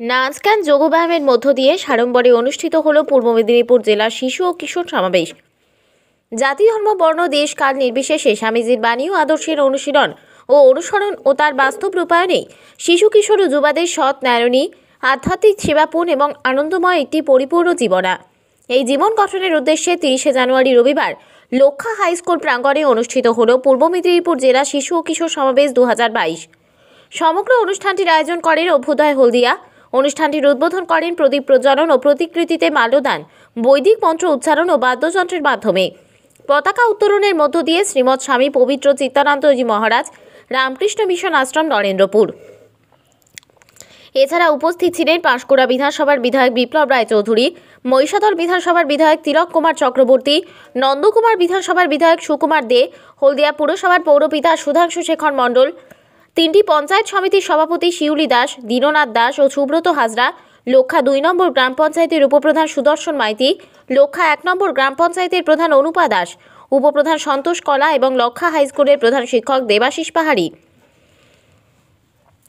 নাচ গান যোগব্যায়ামের মধ্য দিয়ে সাড়ম্বরে অনুষ্ঠিত হল পূর্ব মেদিনীপুর জেলার শিশু ও কিশোর সমাবেশ। জাতি, ধর্ম, বর্ণ, দেশ, কাল নির্বিশেষে স্বামীজির বাণী ও আদর্শের অনুশীলন ও অনুসরণ ও তার বাস্তব রূপায়ণে শিশু, কিশোর ও যুবাদের সৎ নারণী আধ্যাত্মিক সেবাপূর্ণ এবং আনন্দময় একটি পরিপূর্ণ জীবনা। এই জীবন গঠনের উদ্দেশ্যে তিরিশে জানুয়ারি রবিবার লক্ষা হাইস্কুল প্রাঙ্গণে অনুষ্ঠিত হল পূর্ব মেদিনীপুর জেলা শিশু ও কিশোর সমাবেশ দু হাজার বাইশ। সমগ্র অনুষ্ঠানটির আয়োজন করেন অভ্যুদয় হলদিয়া অনুষ্ঠানটির উদ্বোধন করেন প্রদীপ প্রজ্বলন ও প্রতিকৃতিতে মাল্যদান, বৈদিক মন্ত্র উচ্চারণ ও বাদ্যযন্ত্রের মাধ্যমে। পতাকা উত্তোলনের মধ্য দিয়ে শ্রীমৎ স্বামী পবিত্র চিত্তানন্দজি মহারাজ, রামকৃষ্ণ মিশন আশ্রম, নরেন্দ্রপুর। এছাড়া উপস্থিত ছিলেন পাঁশকুড়া বিধানসভার বিধায়ক বিপ্লব রায় চৌধুরী মহিষাদল বিধানসভার বিধায়ক তিলক কুমার চক্রবর্তী, নন্দকুমার বিধানসভার বিধায়ক সুকুমার দে, হলদিয়া পুরসভার পৌরপিতা সুধাংশু শেখর মণ্ডল তিনটি পঞ্চায়েত সমিতির সভাপতি শিউলি দাস, দীননাথ দাস ও সুব্রত হাজরা, লক্ষা দুই নম্বর গ্রাম পঞ্চায়েতের উপপ্রধান সুদর্শন মাইতি, লক্ষা এক নম্বর গ্রাম পঞ্চায়েতের প্রধান অনুপা দাস, উপপ্রধান সন্তোষ কলা এবং লক্ষা হাইস্কুলের প্রধান শিক্ষক দেবাশিস পাহাড়ি।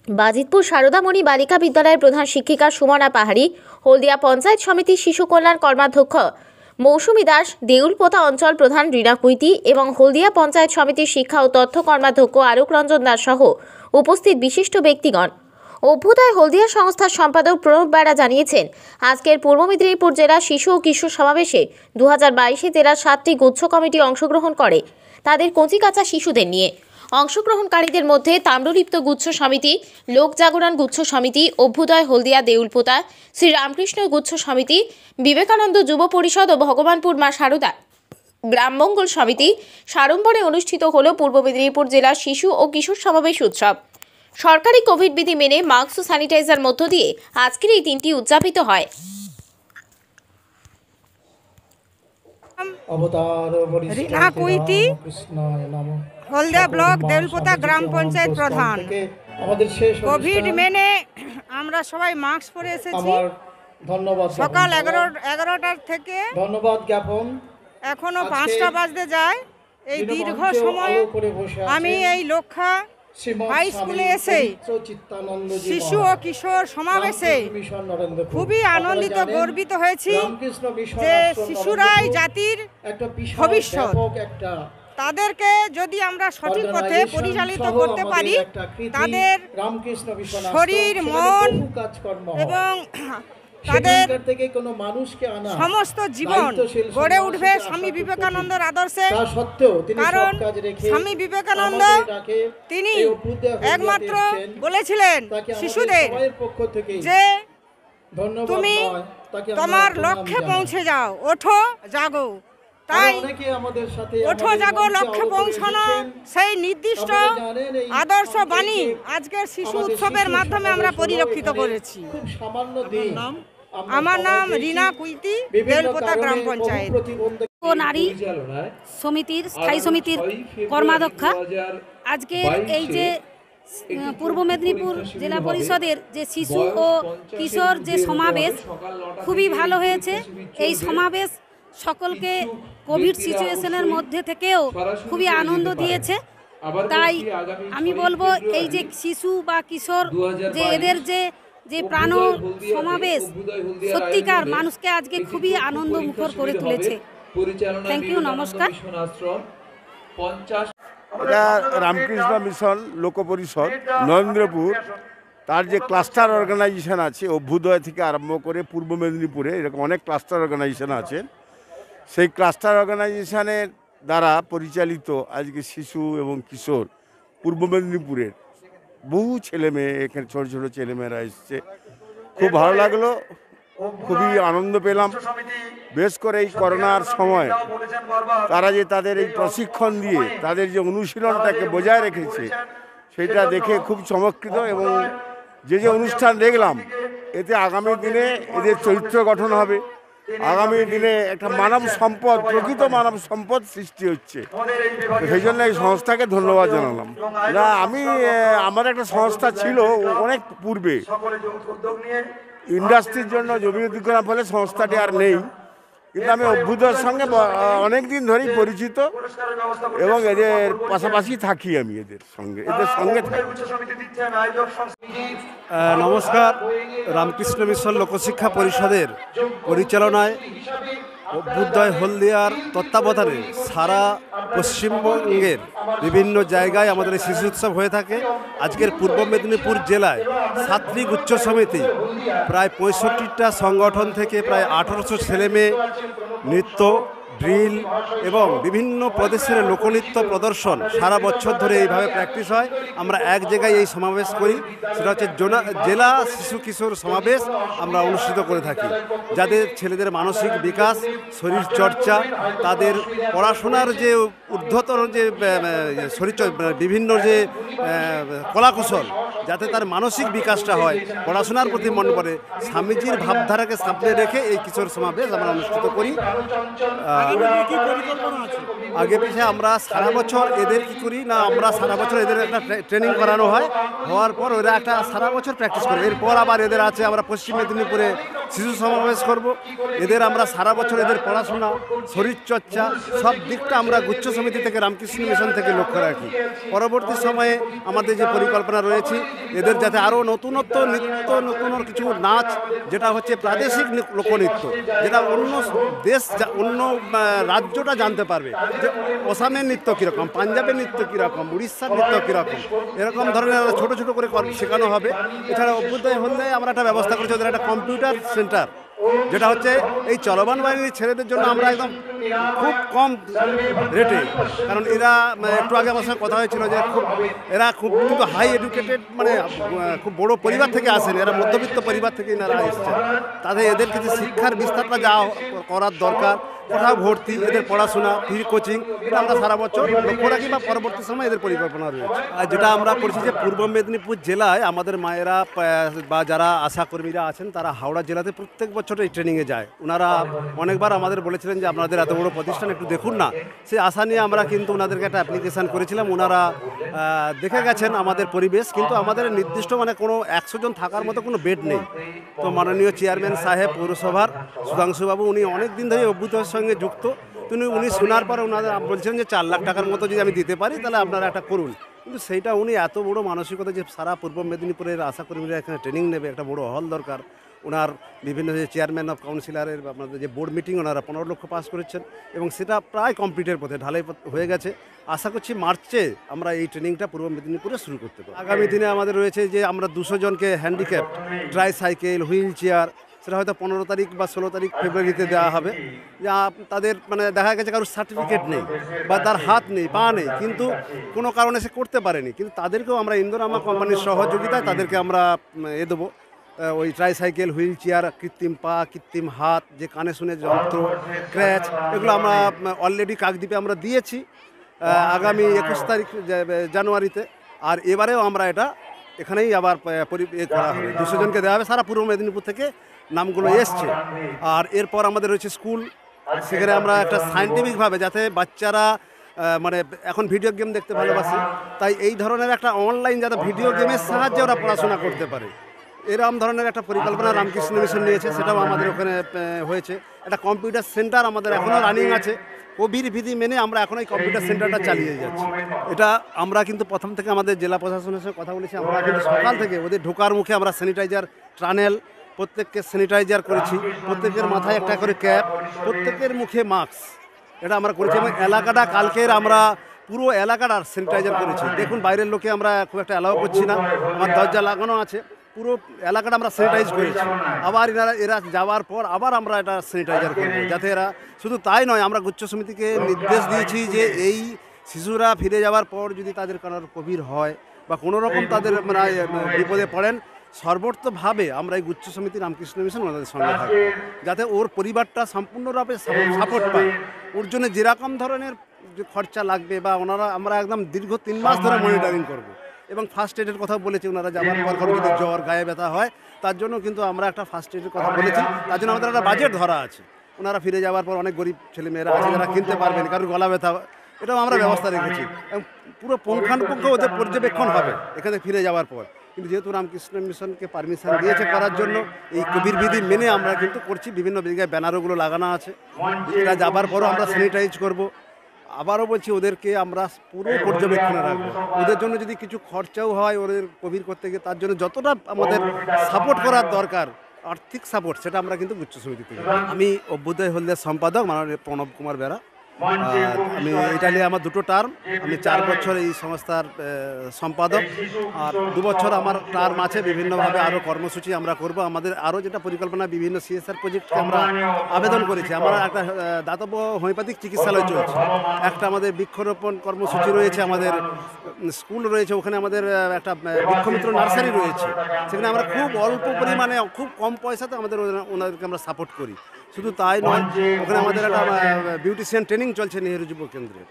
বাজিতপুর সারদামণি বালিকা বিদ্যালয়ের প্রধান শিক্ষিকা সুমনা পাহাড়ি, হলদিয়া পঞ্চায়েত সমিতির শিশু কল্যাণ কর্মাধ্যক্ষ মৌসুমী দাস, দেউলপোতা অঞ্চল প্রধান রীনা কুইতি এবং হলদিয়া পঞ্চায়েত সমিতির শিক্ষা ও তথ্য কর্মাধ্যক্ষ আরুক রঞ্জন দাস সহ উপস্থিত বিশিষ্ট ব্যক্তিগণ। অভ্যুদয় হলদিয়া সংস্থার সম্পাদক প্রণব বেড়া জানিয়েছেন, আজকের পূর্ব মেদিনীপুর জেলা শিশু ও কিশোর সমাবেশে দু হাজার বাইশে জেলার সাতটি গুচ্ছ কমিটি অংশগ্রহণ করে। তাদের কচিকাচা শিশুদের নিয়ে অংশগ্রহণকারীদের মধ্যে তাম্রলিপ্ত গুচ্ছ সমিতি লোক জাগরণ গুচ্ছ সমিতি অভ্যুদয় হলদিয়া দেউলপোতা শ্রীরামকৃষ্ণ গুচ্ছ সমিতি বিবেকানন্দ যুব পরিষদ ও ভগবানপুর মা সারদা গ্রামমঙ্গল সমিতি সাড়ম্বরে অনুষ্ঠিত হল পূর্ব মেদিনীপুর জেলার শিশু ও কিশোর সমাবেশ উৎসব। সরকারি কোভিড বিধি মেনে মাস্ক ও স্যানিটাইজার মধ্য দিয়ে আজকের এই দিনটি উদযাপিত হয়। অবতার কুইতি, কৃষ্ণায় নমঃ। হলদিয়া ব্লক দেউলপোতা গ্রাম পঞ্চায়েত প্রধান। আমাদের শেষ কোভিড মেনে আমরা সবাই মাস্ক পরে এসেছি। ধন্যবাদ সকাল এগারো এগারোটার থেকে ধন্যবাদ জ্ঞাপন। এখনও পাঁচটা বাজতে যায়। এই দীর্ঘ সময় আমি এই লক্ষা হাই স্কুলে এসে শিশু ও কিশোর সমাবেশে। খুবই আনন্দিত গর্বিত হয়েছি যে শিশুরাই জাতির একটা ভবিষ্যৎ। তাদেরকে যদি আমরা সঠিক পথে পরিচালিত করতে পারি তাদের শরীর, মন। এবং তাদের থেকে কোনো মানুষকে আনা সমস্ত জীবন গড়ে উঠবে স্বামী বিবেকানন্দের। আদর্শে কারণ স্বামী বিবেকানন্দ তিনি একমাত্র বলেছিলেন শিশুদের পক্ষ থেকে যে তুমি তোমার লক্ষ্যে পৌঁছে যাও ওঠো জাগো তাই ওঠো জাগো লক্ষ্যে পৌঁছানো সেই নির্দিষ্ট আদর্শ বাণী আজকের শিশু উৎসবের মাধ্যমে আমরা পরিলক্ষিত করেছি। আমরা নাম রিনা কুইতি বেলপোতা গ্রাম পঞ্চায়েত। ও নারী সমিতির স্থায়ী সমিতির কর্মাধ্যক্ষা। আজকের এই যে পূর্ব মেদিনীপুর জেলা পরিষদের যে শিশু ও কিশোর যে সমাবেশ খুবই ভালো হয়েছে। এই সমাবেশ সকলকে কোভিড সিচুয়েশনের মধ্যে থেকেও খুবই আনন্দ দিয়েছে। তাই আমি বলব এই যে শিশু বা কিশোর যে এদের যে যে প্রাণ সমাবেশ সত্যিকার মানুষকে আজকে খুবই আনন্দ মুখর করে তুলেছে। থ্যাংক ইউ নমস্কার। এটা রামকৃষ্ণ মিশন লোক পরিষদ নরেন্দ্রপুর তার যে ক্লাস্টার অর্গানাইজেশন আছে অভ্যুদয় থেকে আরম্ভ করে পূর্ব মেদিনীপুরে এরকম অনেক ক্লাস্টার অর্গানাইজেশন আছে। সেই ক্লাস্টার অর্গানাইজেশনের দ্বারা পরিচালিত আজকে শিশু এবং কিশোর পূর্ব মেদিনীপুরের বহু ছেলে মেয়ে এখানে ছোটো ছোটো ছেলেমেয়েরা এসছে। খুব ভালো লাগল খুবই আনন্দ পেলাম। বেশ করে এই করোনার সময় তারা যে তাদের এই প্রশিক্ষণ দিয়ে তাদের যে অনুশীলনটাকে বজায় রেখেছে সেটা দেখে খুব চমৎকৃত এবং যে যে অনুষ্ঠান দেখলাম এতে আগামী দিনে এদের চরিত্র গঠন হবে। আগামী দিনে একটা মানব সম্পদ প্রকৃত মানব সম্পদ সৃষ্টি হচ্ছে। সেই জন্য এই সংস্থাকে ধন্যবাদ জানালাম। না আমি আমার একটা সংস্থা ছিল অনেক পূর্বে। ইন্ডাস্ট্রির জন্য জমি অধিগ্রহণ ফলে সংস্থাটি আর নেই। কিন্তু আমি অভ্যুদয়ের সঙ্গে অনেক দিন ধরেই পরিচিত এবং এদের পাশাপাশি থাকি আমি এদের সঙ্গে এদের সঙ্গে নমস্কার, রামকৃষ্ণ মিশন লোকশিক্ষা পরিষদের পরিচালনায় অভ্যুদয় হলদিয়ার তত্ত্বাবধানে সারা পশ্চিমবঙ্গের বিভিন্ন জায়গায় আমাদের এই শিশু উৎসব হয়ে থাকে। আজকের পূর্ব মেদিনীপুর জেলায় ছাত্রী উচ্চ সমিতি প্রায় পঁয়ষট্টিটা সংগঠন থেকে প্রায় আঠারোশো ছেলেমেয়ে নৃত্য ড্রিল এবং বিভিন্ন প্রদেশের লোকনৃত্য প্রদর্শন সারা বছর ধরে এইভাবে প্র্যাকটিস হয়। আমরা এক জায়গায় এই সমাবেশ করি, সেটা হচ্ছে জেলা শিশু কিশোর সমাবেশ আমরা অনুষ্ঠিত করে থাকি। যাদের ছেলেদের মানসিক বিকাশ, শরীর চর্চা, তাদের পড়াশোনার যে ঊর্ধ্বতর যে শরীর বিভিন্ন যে কলাকৌশল, যাতে তার মানসিক বিকাশটা হয়, পড়াশোনার প্রতি মন পড়ে, স্বামীজির ভাবধারাকে সামনে রেখে এই কিশোর সমাবেশ আমরা অনুষ্ঠিত করি। আগে পিছিয়ে আমরা সারা বছর এদের কি করি না আমরা সারা বছর এদের একটা ট্রেনিং করানো হয়। হওয়ার পর ওরা একটা সারা বছর প্র্যাকটিস করে। এরপর আবার এদের আছে আমরা পশ্চিম মেদিনীপুরে শিশু সমাবেশ করব। এদের আমরা সারা বছর এদের পড়াশোনা শরীরচর্চা সব দিকটা আমরা গুচ্ছ সমিতি থেকে রামকৃষ্ণ মিশন থেকে লক্ষ্য রাখি। পরবর্তী সময়ে আমাদের যে পরিকল্পনা রয়েছে এদের যাতে আরও নতুনত্ব নিত্য নতুন কিছু নাচ যেটা হচ্ছে প্রাদেশিক লোকনৃত্য যেটা অন্য দেশ অন্য রাজ্যটা জানতে পারবে যে অসামের নৃত্য কীরকম, পাঞ্জাবের নৃত্য কীরকম, উড়িষ্যার নৃত্য কীরকম। এরকম ধরনের ছোট ছোট করে শেখানো হবে। এছাড়া অভ্যুদয় হলে আমরা একটা ব্যবস্থা করেছি, ওদের একটা কম্পিউটার সেন্টার, যেটা হচ্ছে এই চলমান বাহিনীর ছেলেদের জন্য আমরা একদম খুব কম রেটে। কারণ এরা মানে একটু আগে আমার সঙ্গে কথা হয়েছিল যে খুব, এরা খুব কিন্তু হাই এডুকেটেড মানে খুব বড় পরিবার থেকে আসেন, এরা মধ্যবিত্ত পরিবার থেকে এনারা এসেছেন। তাদের এদের কিছু শিক্ষার বিস্তারটা যা করার দরকার কোথাও ভর্তি, এদের পড়াশোনা ফ্রি কোচিং এটা আমরা সারা বছর লক্ষ্য রাখি বা পরবর্তী সময় এদের পরিকল্পনা রয়েছে। আর যেটা আমরা করছি যে পূর্ব মেদিনীপুর জেলায় আমাদের মায়েরা বা যারা আশাকর্মীরা আছেন, তারা হাওড়া জেলাতে প্রত্যেক বছর এই ট্রেনিংয়ে যায়। ওনারা অনেকবার আমাদের বলেছিলেন যে আপনাদের এত বড় প্রতিষ্ঠান, একটু দেখুন না। সেই আশা নিয়ে আমরা কিন্তু ওনাদেরকে একটা অ্যাপ্লিকেশান করেছিলাম। ওনারা দেখে গেছেন আমাদের পরিবেশ, কিন্তু আমাদের নির্দিষ্ট মানে কোনো একশো জন থাকার মতো কোনো বেড নেই। তো মাননীয় চেয়ারম্যান সাহেব, পৌরসভার সুধাংশুবাবু, উনি অনেক দিন ধরে অভ্যুতের সঙ্গে যুক্ত। তিনি উনি শোনার পর ওনাদের বলছেন যে চার লাখ টাকার মতো যদি আমি দিতে পারি, তাহলে আপনারা একটা করুন। কিন্তু সেইটা উনি এত বড় মানসিকতা যে সারা পূর্ব মেদিনীপুরের আশাকর্মীরা এখানে ট্রেনিং নেবে, একটা বড় হল দরকার। ওনার বিভিন্ন যে চেয়ারম্যান অফ কাউন্সিলরের আপনাদের যে বোর্ড মিটিং ওনারা পনেরো লক্ষ পাস করেছেন এবং সেটা প্রায় কমপ্লিটের পথে, ঢালাই হয়ে গেছে। আশা করছি মার্চে আমরা এই ট্রেনিংটা পূর্ব মেদিনীপুরে শুরু করতে পারি আগামী দিনে আমাদের রয়েছে যে আমরা দুশো জনকে handicap tricycle wheelchair সেটা হয়তো পনেরো তারিখ বা ষোলো তারিখ ফেব্রুয়ারিতে দেওয়া হবে। যা তাদের মানে দেখা গেছে কারোর সার্টিফিকেট নেই বা তার হাত নেই, পা নেই, কিন্তু কোনো কারণে সে করতে পারেনি। কিন্তু তাদেরকেও আমরা ইন্দোরামা কোম্পানির সহযোগিতায় তাদেরকে আমরা এ দেবো। ওই ট্রাইসাইকেল হুইল চেয়ার কৃত্রিম পা, কৃত্রিম হাত, যে কানে শুনে যন্ত্র ক্র্যাচ এগুলো আমরা অলরেডি কাকদ্বীপে আমরা দিয়েছি আগামী একুশ তারিখ জানুয়ারিতে। আর এবারেও আমরা এটা এখানেই আবার পরি- করা হবে। দুশো জনকে দেওয়া হবে সারা পূর্ব মেদিনীপুর থেকে। নামগুলো এসছে। আর এরপর আমাদের রয়েছে স্কুল। সেখানে আমরা একটা সায়েন্টিফিকভাবে যাতে বাচ্চারা মানে এখন ভিডিও গেম দেখতে ভালোবাসে তাই এই ধরনের একটা অনলাইন যাতে ভিডিও গেমের সাহায্যে ওরা পড়াশোনা করতে পারে। এরকম ধরনের একটা পরিকল্পনা রামকৃষ্ণ মিশন নিয়েছে সেটাও আমাদের ওখানে হয়েছে। একটা কম্পিউটার সেন্টার আমাদের এখনও রানিং আছে। কোভিড বিধি মেনে আমরা এখন এই কম্পিউটার সেন্টারটা চালিয়ে যাচ্ছি। এটা আমরা কিন্তু প্রথম থেকে আমাদের জেলা প্রশাসনের সঙ্গে কথা বলেছি। আমরা কিন্তু সকাল থেকে ওদের ঢোকার মুখে আমরা স্যানিটাইজার ট্রানেল প্রত্যেককে স্যানিটাইজার করেছি, প্রত্যেকের মাথায় একটা করে ক্যাপ প্রত্যেকের মুখে মাস্ক এটা আমরা করেছি এবং এলাকাটা, কালকের আমরা পুরো এলাকাটা স্যানিটাইজার করেছি। দেখুন, বাইরের লোকে আমরা খুব একটা অ্যালাউ করছি না, আমার দরজা লাগানো আছে। পুরো এলাকাটা আমরা স্যানিটাইজ করেছি। আবার এরা এরা যাওয়ার পর আবার আমরা এটা স্যানিটাইজার করব, যাতে এরা, শুধু তাই নয়, আমরা গুচ্ছ সমিতিকে নির্দেশ দিয়েছি যে এই শিশুরা ফিরে যাওয়ার পর যদি তাদের কারোর কোভিড হয় বা কোনো রকম তাদের মানে বিপদে পড়েন সর্বোচ্চভাবে আমরা এই গুচ্ছ সমিতি রামকৃষ্ণ মিশন ওনাদের সঙ্গে থাকি। যাতে ওর পরিবারটা সম্পূর্ণরূপে সাপোর্ট পায়। ওর জন্য যেরকম ধরনের যে খরচা লাগবে বা ওনারা আমরা একদম দীর্ঘ তিন মাস ধরে মনিটরিং করব। এবং ফার্স্ট এডের কথা বলেছি ওনারা যাওয়ার পর কারও যদি জ্বর গায়ে ব্যথা হয় তার জন্য কিন্তু আমরা একটা ফার্স্ট এডের কথা বলেছি। তার জন্য আমাদের একটা বাজেট ধরা আছে। ওনারা ফিরে যাওয়ার পর অনেক গরিব ছেলেমেয়েরা আছে যারা কিনতে পারবেন কারোর গলা ব্যথা এটাও আমরা ব্যবস্থা রেখেছি। এবং পুরো পুঙ্খানুপুঙ্খ ওদের পর্যবেক্ষণ হবে এখানে ফিরে যাওয়ার পর। কিন্তু যেহেতু রামকৃষ্ণ মিশনকে পারমিশন দিয়েছে করার জন্য, এই কোভিড বিধি মেনে আমরা কিন্তু করছি, বিভিন্ন জায়গায় ব্যানারগুলো লাগানো আছে। এরা যাবার পরও আমরা স্যানিটাইজ করব। আবারও বলছি, ওদেরকে আমরা পুরো পর্যবেক্ষণে রাখব। ওদের জন্য যদি কিছু খরচাও হয় ওদের কোভিড করতে গিয়ে, তার জন্য যতটা আমাদের সাপোর্ট করার দরকার, আর্থিক সাপোর্ট সেটা আমরা কিন্তু গুচ্ছ সমিতি আমি অভ্যুদয় হলদের সম্পাদক মাননীয় প্রণব কুমার বেরা। আমি এটা নিয়ে আমার দুটো টার্ম আমি চার বছর এই সংস্থার সম্পাদক। আর দু বছর আমার টার্ম আছে বিভিন্নভাবে আরও কর্মসূচি আমরা করব। আমাদের আরও যেটা পরিকল্পনা বিভিন্ন সিএসআর প্রজেক্টকে আমরা আবেদন করেছি। আমরা একটা দাতব্য হোমিওপ্যাথিক চিকিৎসালয় চলছে। একটা আমাদের বৃক্ষরোপণ কর্মসূচি রয়েছে আমাদের স্কুল রয়েছে ওখানে আমাদের একটা বৃক্ষমিত্র নার্সারি রয়েছে। সেখানে আমরা খুব অল্প পরিমাণে খুব কম পয়সাতে আমাদের ওনাদেরকে আমরা সাপোর্ট করি। শুধু তাই নয় ওখানে আমাদের একটা বিউটিশিয়ান ট্রেনিং চলছে নেহেরু যুব কেন্দ্রে।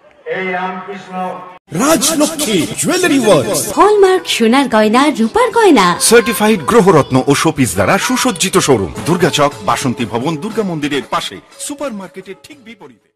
রাজলক্ষ্মী জুয়েলারি ওয়ার্ল্ড হলমার্ক সোনার গয়না রূপার গয়না। সার্টিফাইড গ্রহরত্ন ও শোপিস দ্বারা সুসজ্জিত শোরুম দুর্গাচক বাসন্তী ভবন দুর্গা মন্দিরের পাশে সুপার মার্কেটের ঠিক বিপরীতে।